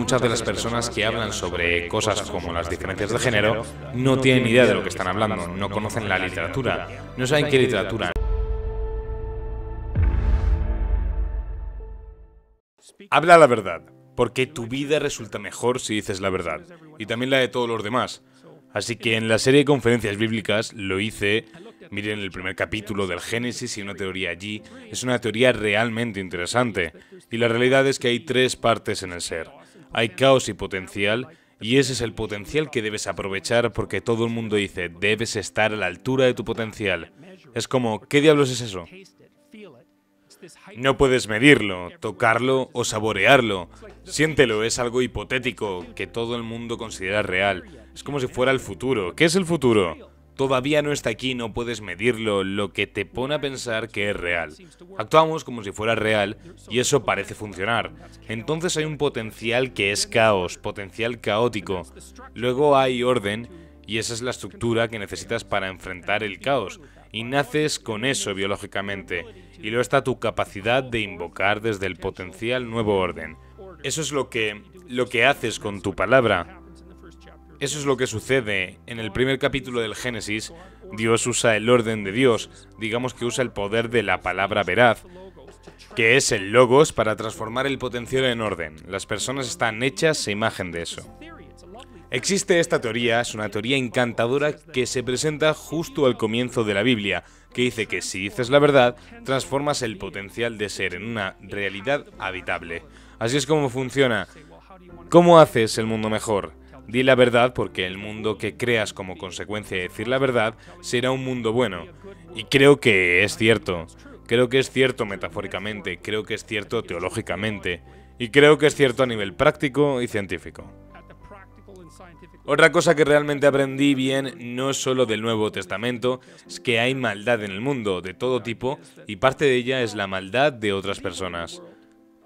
Muchas de las personas que hablan sobre cosas como las diferencias de género no tienen idea de lo que están hablando, no conocen la literatura, no saben qué literatura. Habla la verdad, porque tu vida resulta mejor si dices la verdad, y también la de todos los demás. Así que en la serie de conferencias bíblicas lo hice, miren el primer capítulo del Génesis y una teoría allí, es una teoría realmente interesante, y la realidad es que hay tres partes en el ser. Hay caos y potencial, y ese es el potencial que debes aprovechar porque todo el mundo dice, debes estar a la altura de tu potencial. Es como, ¿qué diablos es eso? No puedes medirlo, tocarlo o saborearlo. Siéntelo, es algo hipotético que todo el mundo considera real. Es como si fuera el futuro. ¿Qué es el futuro? Todavía no está aquí, no puedes medirlo, lo que te pone a pensar que es real. Actuamos como si fuera real y eso parece funcionar. Entonces hay un potencial que es caos, potencial caótico. Luego hay orden y esa es la estructura que necesitas para enfrentar el caos. Y naces con eso biológicamente. Y luego está tu capacidad de invocar desde el potencial nuevo orden. Eso es lo que, lo que haces con tu palabra. Eso es lo que sucede. En el primer capítulo del Génesis, Dios usa el orden de Dios, digamos que usa el poder de la palabra veraz, que es el logos para transformar el potencial en orden. Las personas están hechas a imagen de eso. Existe esta teoría, es una teoría encantadora que se presenta justo al comienzo de la Biblia, que dice que si dices la verdad, transformas el potencial de ser en una realidad habitable. Así es como funciona. ¿Cómo haces el mundo mejor? Di la verdad porque el mundo que creas como consecuencia de decir la verdad será un mundo bueno. Y creo que es cierto. Creo que es cierto metafóricamente, creo que es cierto teológicamente. Y creo que es cierto a nivel práctico y científico. Otra cosa que realmente aprendí bien no solo del Nuevo Testamento, es que hay maldad en el mundo de todo tipo y parte de ella es la maldad de otras personas.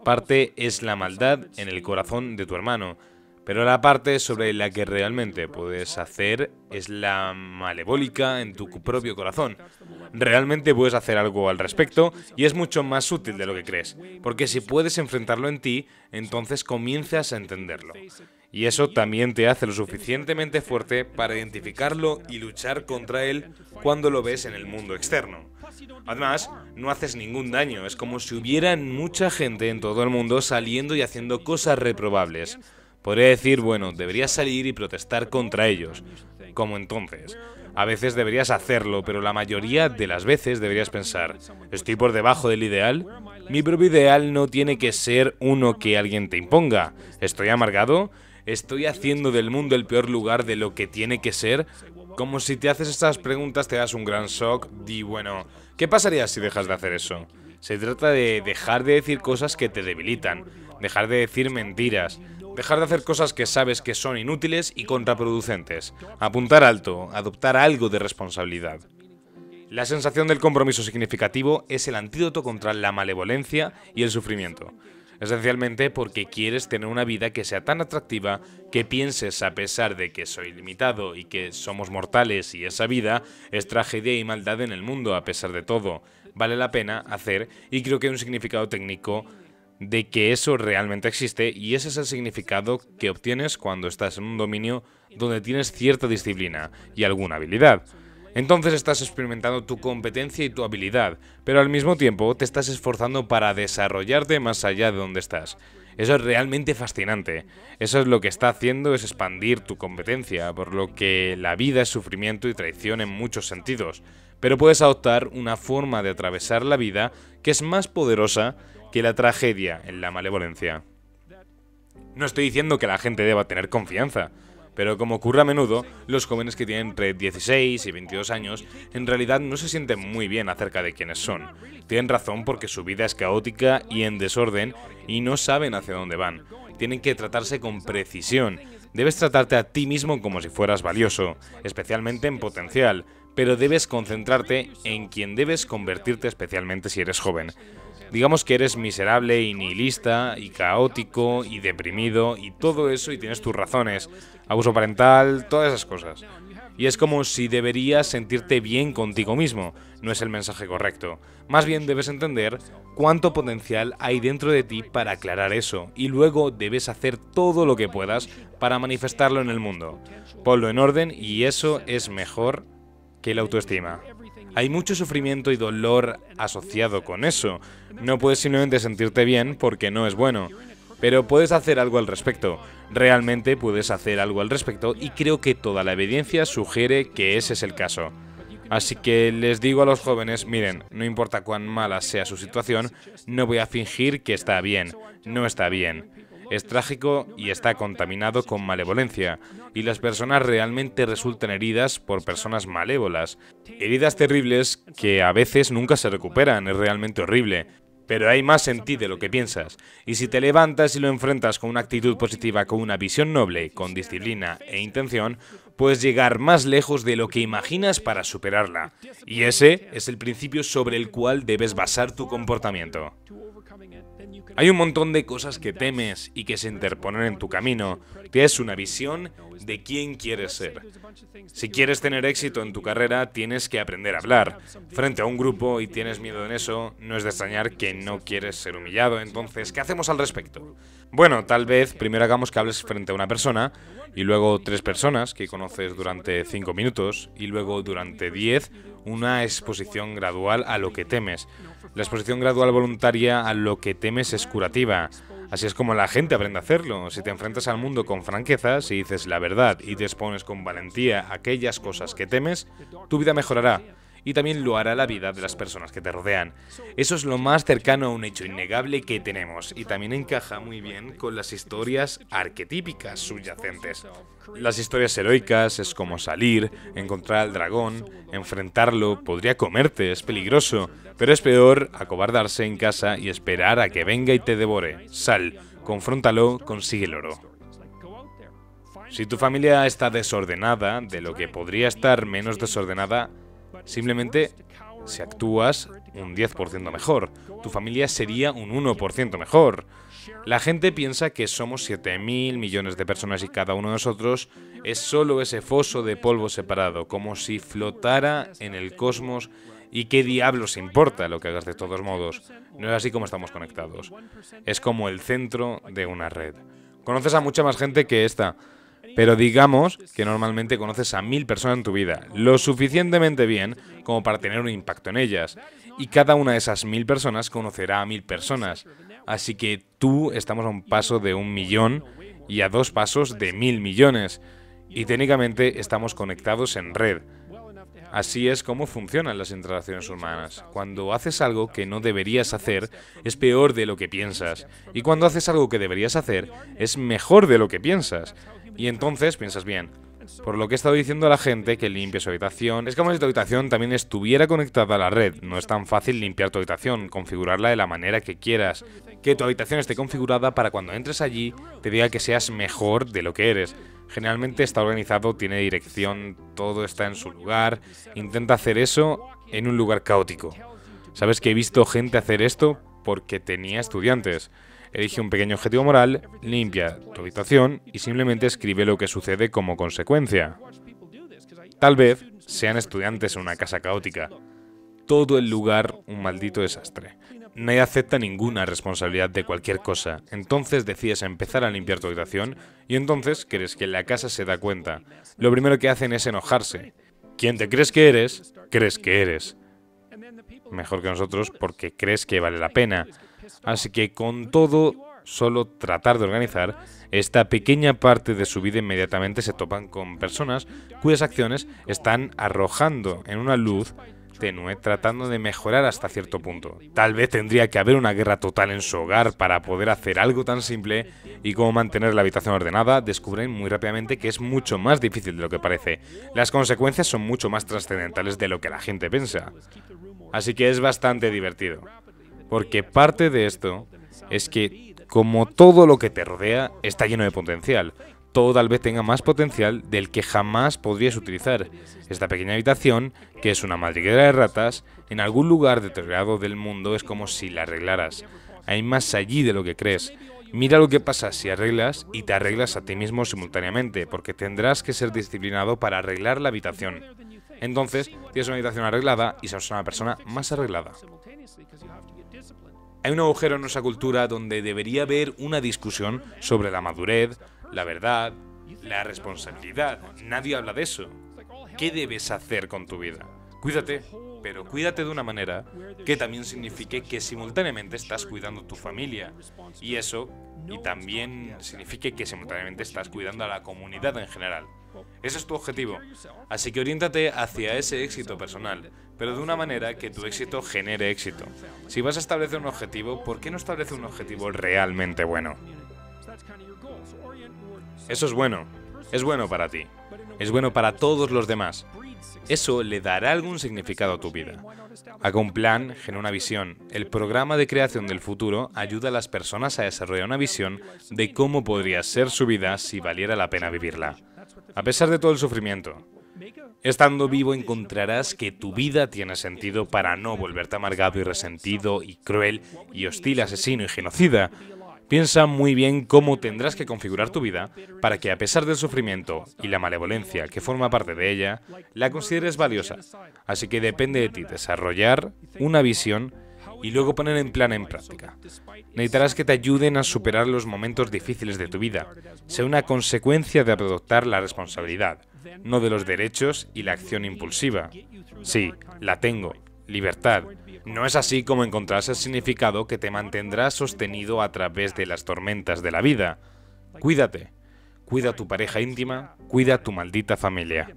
Parte es la maldad en el corazón de tu hermano, pero la parte sobre la que realmente puedes hacer es la malebólica en tu propio corazón. Realmente puedes hacer algo al respecto y es mucho más útil de lo que crees, porque si puedes enfrentarlo en ti, entonces comienzas a entenderlo. Y eso también te hace lo suficientemente fuerte para identificarlo y luchar contra él cuando lo ves en el mundo externo. Además, no haces ningún daño, es como si hubiera mucha gente en todo el mundo saliendo y haciendo cosas reprobables. Podría decir, bueno, deberías salir y protestar contra ellos. Como entonces. A veces deberías hacerlo, pero la mayoría de las veces deberías pensar, ¿estoy por debajo del ideal? Mi propio ideal no tiene que ser uno que alguien te imponga. ¿Estoy amargado? ¿Estoy haciendo del mundo el peor lugar de lo que tiene que ser? Como si te haces estas preguntas te das un gran shock, di bueno, ¿qué pasaría si dejas de hacer eso? Se trata de dejar de decir cosas que te debilitan, dejar de decir mentiras, Dejar de hacer cosas que sabes que son inútiles y contraproducentes. Apuntar alto, adoptar algo de responsabilidad. La sensación del compromiso significativo es el antídoto contra la malevolencia y el sufrimiento. Esencialmente porque quieres tener una vida que sea tan atractiva que pienses a pesar de que soy limitado y que somos mortales y esa vida es tragedia y maldad en el mundo a pesar de todo. Vale la pena hacer y creo que un significado técnico de que eso realmente existe y ese es el significado que obtienes cuando estás en un dominio donde tienes cierta disciplina y alguna habilidad. Entonces estás experimentando tu competencia y tu habilidad, pero al mismo tiempo te estás esforzando para desarrollarte más allá de donde estás. Eso es realmente fascinante. Eso es lo que está haciendo es expandir tu competencia, por lo que la vida es sufrimiento y traición en muchos sentidos. Pero puedes adoptar una forma de atravesar la vida que es más poderosa que la tragedia en la malevolencia. No estoy diciendo que la gente deba tener confianza, pero como ocurre a menudo, los jóvenes que tienen entre 16 y 22 años en realidad no se sienten muy bien acerca de quiénes son. Tienen razón porque su vida es caótica y en desorden y no saben hacia dónde van. Tienen que tratarse con precisión. Debes tratarte a ti mismo como si fueras valioso, especialmente en potencial, pero debes concentrarte en quien debes convertirte especialmente si eres joven digamos que eres miserable y nihilista y caótico y deprimido y todo eso y tienes tus razones, abuso parental, todas esas cosas. Y es como si deberías sentirte bien contigo mismo. No es el mensaje correcto. Más bien debes entender cuánto potencial hay dentro de ti para aclarar eso. Y luego debes hacer todo lo que puedas para manifestarlo en el mundo. Ponlo en orden y eso es mejor que la autoestima. Hay mucho sufrimiento y dolor asociado con eso. No puedes simplemente sentirte bien porque no es bueno. Pero puedes hacer algo al respecto. Realmente puedes hacer algo al respecto y creo que toda la evidencia sugiere que ese es el caso. Así que les digo a los jóvenes, miren, no importa cuán mala sea su situación, no voy a fingir que está bien, no está bien. Es trágico y está contaminado con malevolencia, y las personas realmente resultan heridas por personas malévolas. Heridas terribles que a veces nunca se recuperan, es realmente horrible. Pero hay más en ti de lo que piensas, y si te levantas y lo enfrentas con una actitud positiva, con una visión noble, con disciplina e intención, puedes llegar más lejos de lo que imaginas para superarla. Y ese es el principio sobre el cual debes basar tu comportamiento. Hay un montón de cosas que temes y que se interponen en tu camino. Tienes una visión de quién quieres ser. Si quieres tener éxito en tu carrera, tienes que aprender a hablar. Frente a un grupo y tienes miedo en eso, no es de extrañar que no quieres ser humillado. Entonces, ¿qué hacemos al respecto? Bueno, tal vez primero hagamos que hables frente a una persona y luego tres personas que conoces durante cinco minutos y luego durante diez una exposición gradual a lo que temes. La exposición gradual voluntaria a lo que temes es curativa. Así es como la gente aprende a hacerlo. Si te enfrentas al mundo con franqueza, si dices la verdad y te expones con valentía a aquellas cosas que temes, tu vida mejorará y también lo hará la vida de las personas que te rodean. Eso es lo más cercano a un hecho innegable que tenemos y también encaja muy bien con las historias arquetípicas subyacentes. Las historias heroicas es como salir, encontrar al dragón, enfrentarlo, podría comerte, es peligroso, pero es peor acobardarse en casa y esperar a que venga y te devore. Sal, confróntalo, consigue el oro. Si tu familia está desordenada, de lo que podría estar menos desordenada, Simplemente, si actúas un 10% mejor, tu familia sería un 1% mejor. La gente piensa que somos 7.000 millones de personas y cada uno de nosotros es solo ese foso de polvo separado, como si flotara en el cosmos y qué diablos importa lo que hagas de todos modos. No es así como estamos conectados. Es como el centro de una red. Conoces a mucha más gente que esta, pero digamos que normalmente conoces a mil personas en tu vida, lo suficientemente bien como para tener un impacto en ellas. Y cada una de esas mil personas conocerá a mil personas. Así que tú estamos a un paso de un millón y a dos pasos de mil millones. Y técnicamente estamos conectados en red. Así es como funcionan las interacciones humanas. Cuando haces algo que no deberías hacer, es peor de lo que piensas. Y cuando haces algo que deberías hacer, es mejor de lo que piensas. Y entonces piensas bien. Por lo que he estado diciendo a la gente que limpie su habitación, es como si tu habitación también estuviera conectada a la red. No es tan fácil limpiar tu habitación, configurarla de la manera que quieras. Que tu habitación esté configurada para cuando entres allí te diga que seas mejor de lo que eres. Generalmente está organizado, tiene dirección, todo está en su lugar. Intenta hacer eso en un lugar caótico. ¿Sabes que he visto gente hacer esto porque tenía estudiantes? Elige un pequeño objetivo moral, limpia tu habitación y simplemente escribe lo que sucede como consecuencia. Tal vez sean estudiantes en una casa caótica. Todo el lugar un maldito desastre. Nadie acepta ninguna responsabilidad de cualquier cosa. Entonces decides empezar a limpiar tu habitación y entonces crees que la casa se da cuenta. Lo primero que hacen es enojarse. ¿Quién te crees que eres? Crees que eres. Mejor que nosotros porque crees que vale la pena. Así que con todo, solo tratar de organizar esta pequeña parte de su vida inmediatamente se topan con personas cuyas acciones están arrojando en una luz tenue tratando de mejorar hasta cierto punto. Tal vez tendría que haber una guerra total en su hogar para poder hacer algo tan simple y como mantener la habitación ordenada, descubren muy rápidamente que es mucho más difícil de lo que parece. Las consecuencias son mucho más trascendentales de lo que la gente piensa. Así que es bastante divertido. Porque parte de esto es que, como todo lo que te rodea, está lleno de potencial. Todo tal vez tenga más potencial del que jamás podrías utilizar. Esta pequeña habitación, que es una madriguera de ratas, en algún lugar deteriorado del mundo es como si la arreglaras. Hay más allí de lo que crees. Mira lo que pasa si arreglas y te arreglas a ti mismo simultáneamente, porque tendrás que ser disciplinado para arreglar la habitación. Entonces, tienes una habitación arreglada y sos una persona más arreglada. Hay un agujero en nuestra cultura donde debería haber una discusión sobre la madurez, la verdad, la responsabilidad. Nadie habla de eso. ¿Qué debes hacer con tu vida? Cuídate, pero cuídate de una manera que también signifique que simultáneamente estás cuidando tu familia. Y eso, y también signifique que simultáneamente estás cuidando a la comunidad en general. Ese es tu objetivo. Así que oriéntate hacia ese éxito personal, pero de una manera que tu éxito genere éxito. Si vas a establecer un objetivo, ¿por qué no establece un objetivo realmente bueno? Eso es bueno. Es bueno para ti. Es bueno para todos los demás. Eso le dará algún significado a tu vida. Haga un plan, genera una visión. El programa de creación del futuro ayuda a las personas a desarrollar una visión de cómo podría ser su vida si valiera la pena vivirla. A pesar de todo el sufrimiento, estando vivo encontrarás que tu vida tiene sentido para no volverte amargado y resentido y cruel y hostil, asesino y genocida. Piensa muy bien cómo tendrás que configurar tu vida para que a pesar del sufrimiento y la malevolencia que forma parte de ella, la consideres valiosa. Así que depende de ti desarrollar una visión y luego poner en plan en práctica. Necesitarás que te ayuden a superar los momentos difíciles de tu vida. Sea una consecuencia de adoptar la responsabilidad, no de los derechos y la acción impulsiva. Sí, la tengo, libertad, no es así como encontrarás el significado que te mantendrá sostenido a través de las tormentas de la vida. Cuídate. Cuida a tu pareja íntima, cuida a tu maldita familia.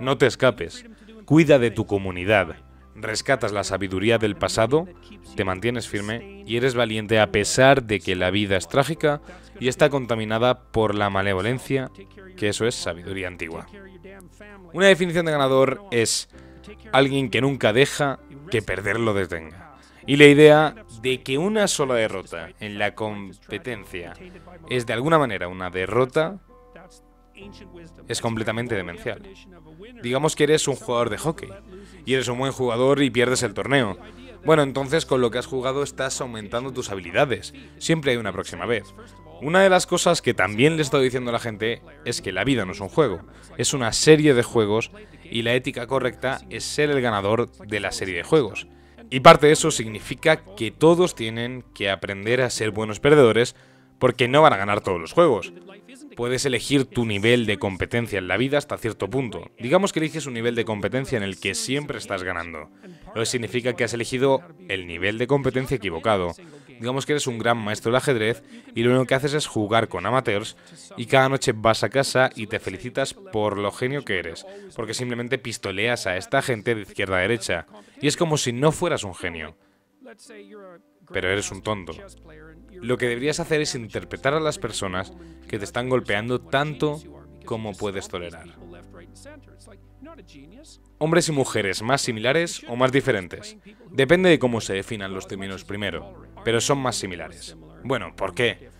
No te escapes. Cuida de tu comunidad. Rescatas la sabiduría del pasado, te mantienes firme y eres valiente a pesar de que la vida es trágica y está contaminada por la malevolencia, que eso es sabiduría antigua. Una definición de ganador es alguien que nunca deja que perderlo detenga. Y la idea de que una sola derrota en la competencia es de alguna manera una derrota es completamente demencial. Digamos que eres un jugador de hockey y eres un buen jugador y pierdes el torneo. Bueno, entonces con lo que has jugado estás aumentando tus habilidades. Siempre hay una próxima vez. Una de las cosas que también le estoy diciendo a la gente es que la vida no es un juego, es una serie de juegos y la ética correcta es ser el ganador de la serie de juegos. Y parte de eso significa que todos tienen que aprender a ser buenos perdedores porque no van a ganar todos los juegos. Puedes elegir tu nivel de competencia en la vida hasta cierto punto. Digamos que eliges un nivel de competencia en el que siempre estás ganando. Eso significa que has elegido el nivel de competencia equivocado. Digamos que eres un gran maestro del ajedrez y lo único que haces es jugar con amateurs y cada noche vas a casa y te felicitas por lo genio que eres, porque simplemente pistoleas a esta gente de izquierda a derecha. Y es como si no fueras un genio. Pero eres un tonto. Lo que deberías hacer es interpretar a las personas que te están golpeando tanto como puedes tolerar. Hombres y mujeres más similares o más diferentes. Depende de cómo se definan los términos primero, pero son más similares. Bueno, ¿por qué?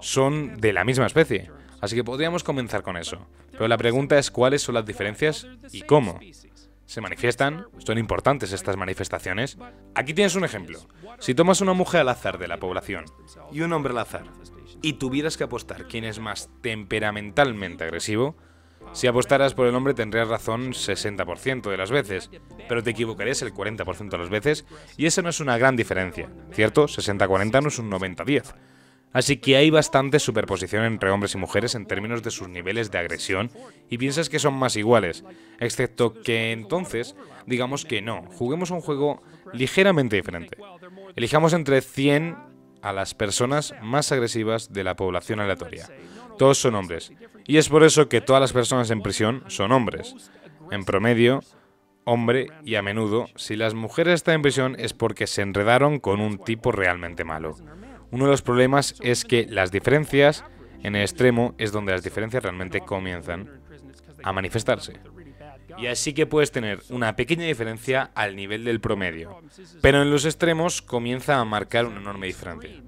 Son de la misma especie, así que podríamos comenzar con eso. Pero la pregunta es cuáles son las diferencias y cómo. ¿Se manifiestan? ¿Son importantes estas manifestaciones? Aquí tienes un ejemplo. Si tomas una mujer al azar de la población y un hombre al azar, y tuvieras que apostar quién es más temperamentalmente agresivo, si apostaras por el hombre tendrías razón 60% de las veces, pero te equivocarías el 40% de las veces, y eso no es una gran diferencia, ¿cierto? 60-40 no es un 90-10. Así que hay bastante superposición entre hombres y mujeres en términos de sus niveles de agresión y piensas que son más iguales, excepto que entonces digamos que no, juguemos un juego ligeramente diferente. Elijamos entre 100 a las personas más agresivas de la población aleatoria. Todos son hombres. Y es por eso que todas las personas en prisión son hombres. En promedio, hombre y a menudo, si las mujeres están en prisión es porque se enredaron con un tipo realmente malo. Uno de los problemas es que las diferencias en el extremo es donde las diferencias realmente comienzan a manifestarse. Y así que puedes tener una pequeña diferencia al nivel del promedio, pero en los extremos comienza a marcar una enorme diferencia.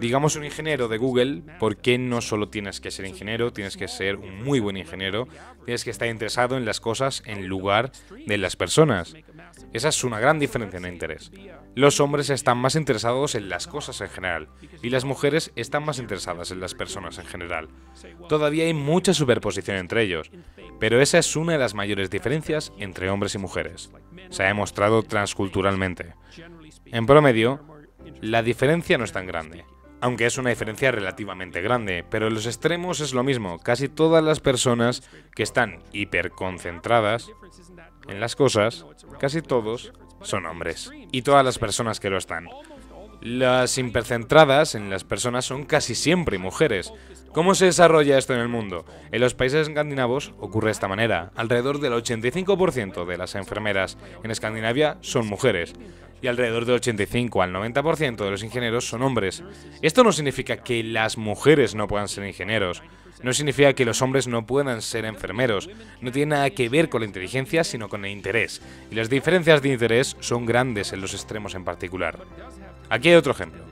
Digamos un ingeniero de Google, ¿por qué no solo tienes que ser ingeniero, tienes que ser un muy buen ingeniero, tienes que estar interesado en las cosas en lugar de las personas? Esa es una gran diferencia en interés. Los hombres están más interesados en las cosas en general y las mujeres están más interesadas en las personas en general. Todavía hay mucha superposición entre ellos, pero esa es una de las mayores diferencias entre hombres y mujeres. Se ha demostrado transculturalmente. En promedio, la diferencia no es tan grande, aunque es una diferencia relativamente grande, pero en los extremos es lo mismo. Casi todas las personas que están hiperconcentradas en las cosas, casi todos son hombres. Y todas las personas que lo están. Las hipercentradas en las personas son casi siempre mujeres. ¿Cómo se desarrolla esto en el mundo? En los países escandinavos ocurre de esta manera. Alrededor del 85% de las enfermeras en Escandinavia son mujeres y alrededor del 85 al 90% de los ingenieros son hombres. Esto no significa que las mujeres no puedan ser ingenieros, no significa que los hombres no puedan ser enfermeros, no tiene nada que ver con la inteligencia, sino con el interés, y las diferencias de interés son grandes en los extremos en particular. Aquí hay otro ejemplo.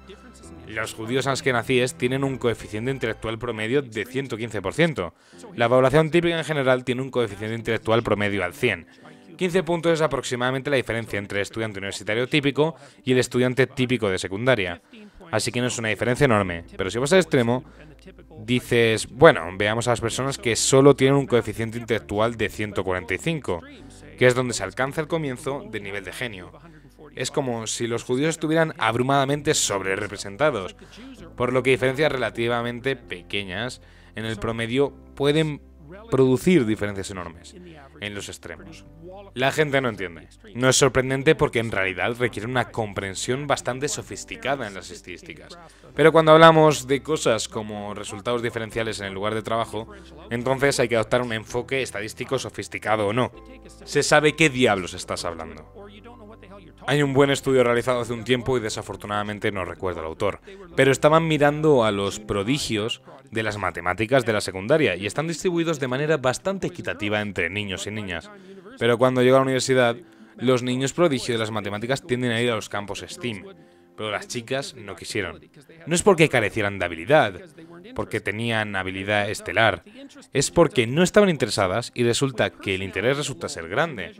Los judíos askenazíes tienen un coeficiente intelectual promedio de 115%. La población típica en general tiene un coeficiente intelectual promedio al 100, 15 puntos es aproximadamente la diferencia entre el estudiante universitario típico y el estudiante típico de secundaria. Así que no es una diferencia enorme. Pero si vas al extremo, dices, bueno, veamos a las personas que solo tienen un coeficiente intelectual de 145, que es donde se alcanza el comienzo del nivel de genio. Es como si los judíos estuvieran abrumadamente sobre representados, por lo que diferencias relativamente pequeñas en el promedio pueden producir diferencias enormes en los extremos. La gente no entiende. No es sorprendente porque en realidad requiere una comprensión bastante sofisticada en las estadísticas. Pero cuando hablamos de cosas como resultados diferenciales en el lugar de trabajo, entonces hay que adoptar un enfoque estadístico sofisticado o no. Se sabe qué diablos estás hablando. Hay un buen estudio realizado hace un tiempo y desafortunadamente no recuerdo el autor, pero estaban mirando a los prodigios de las matemáticas de la secundaria y están distribuidos de manera bastante equitativa entre niños y niñas. Pero cuando llegó a la universidad, los niños prodigio de las matemáticas tienden a ir a los campos STEAM, pero las chicas no quisieron. No es porque carecieran de habilidad, porque tenían habilidad estelar, es porque no estaban interesadas y resulta que el interés resulta ser grande.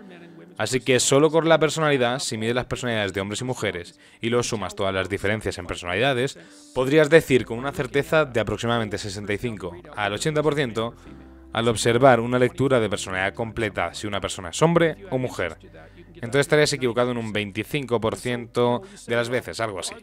Así que solo con la personalidad, si mides las personalidades de hombres y mujeres y lo sumas todas las diferencias en personalidades, podrías decir con una certeza de aproximadamente 65 al 80% al observar una lectura de personalidad completa si una persona es hombre o mujer. Entonces estarías equivocado en un 25% de las veces, algo así.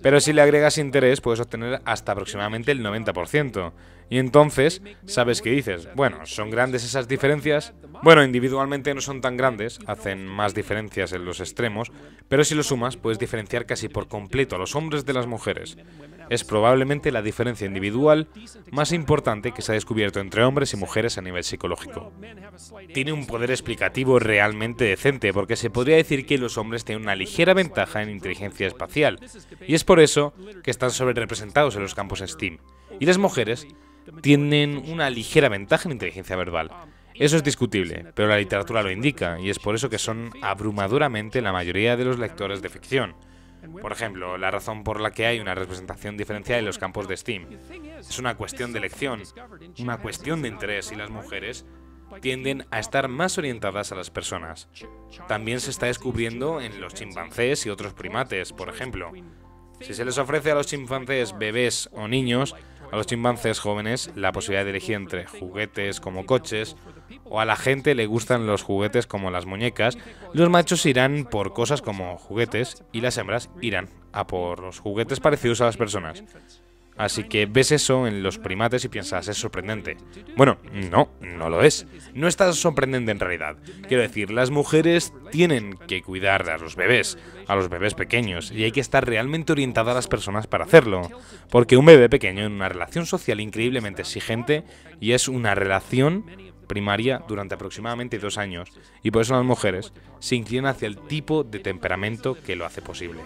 Pero si le agregas interés, puedes obtener hasta aproximadamente el 90%. Y entonces, ¿sabes qué dices? Bueno, ¿son grandes esas diferencias? Bueno, individualmente no son tan grandes, hacen más diferencias en los extremos, pero si lo sumas, puedes diferenciar casi por completo a los hombres de las mujeres. Es probablemente la diferencia individual más importante que se ha descubierto entre hombres y mujeres a nivel psicológico. Tiene un poder explicativo realmente decente, porque se podría decir que los hombres tienen una ligera ventaja en inteligencia espacial, y es por eso que están sobre representados en los campos STEAM. Y las mujeres tienen una ligera ventaja en inteligencia verbal. Eso es discutible, pero la literatura lo indica, y es por eso que son abrumadoramente la mayoría de los lectores de ficción. Por ejemplo, la razón por la que hay una representación diferencial en los campos de Steam es una cuestión de elección, una cuestión de interés y las mujeres tienden a estar más orientadas a las personas. También se está descubriendo en los chimpancés y otros primates, por ejemplo. Si se les ofrece a los chimpancés bebés o niños, a los chimpancés jóvenes la posibilidad de elegir entre juguetes como coches o a la gente le gustan los juguetes como las muñecas, los machos irán por cosas como juguetes y las hembras irán a por los juguetes parecidos a las personas. Así que ves eso en los primates y piensas, es sorprendente. Bueno, no, no lo es. No es tan sorprendente en realidad. Quiero decir, las mujeres tienen que cuidar a los bebés, a los bebés pequeños, y hay que estar realmente orientada a las personas para hacerlo. Porque un bebé pequeño en una relación social increíblemente exigente y es una relación primaria durante aproximadamente dos años, y por eso las mujeres se inclinan hacia el tipo de temperamento que lo hace posible.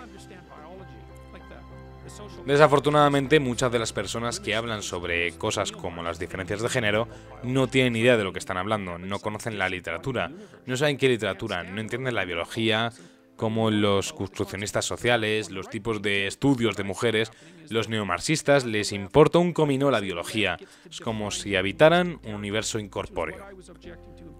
Desafortunadamente, muchas de las personas que hablan sobre cosas como las diferencias de género no tienen idea de lo que están hablando, no conocen la literatura, no saben qué literatura, no entienden la biología, como los construccionistas sociales, los tipos de estudios de mujeres, los neomarxistas les importa un comino la biología. Es como si habitaran un universo incorpóreo.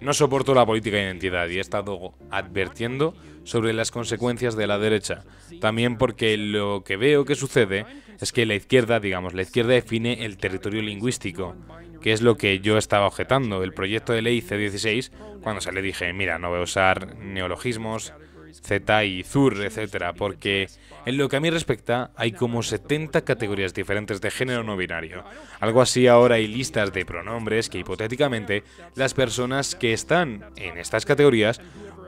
No soporto la política de identidad y he estado advirtiendo sobre las consecuencias de la derecha. También porque lo que veo que sucede es que la izquierda, digamos, la izquierda define el territorio lingüístico, que es lo que yo estaba objetando. El proyecto de ley C16, cuando se le dije, mira, no voy a usar neologismos, Z y ZUR, etcétera, porque en lo que a mí respecta hay como 70 categorías diferentes de género no binario. Algo así ahora hay listas de pronombres que hipotéticamente las personas que están en estas categorías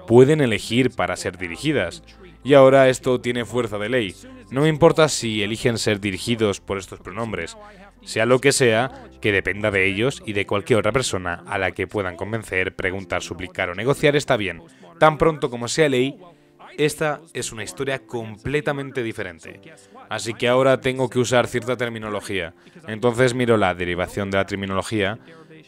pueden elegir para ser dirigidas. Y ahora esto tiene fuerza de ley. No me importa si eligen ser dirigidos por estos pronombres, sea lo que sea, que dependa de ellos y de cualquier otra persona a la que puedan convencer, preguntar, suplicar o negociar está bien. Tan pronto como sea ley, esta es una historia completamente diferente. Así que ahora tengo que usar cierta terminología. Entonces miro la derivación de la terminología.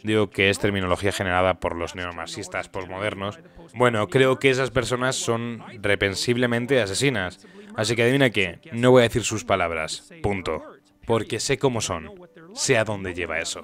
Digo que es terminología generada por los neomarxistas posmodernos. Bueno, creo que esas personas son repensiblemente asesinas. Así que adivina qué, no voy a decir sus palabras. Punto. Porque sé cómo son. Sé a dónde lleva eso.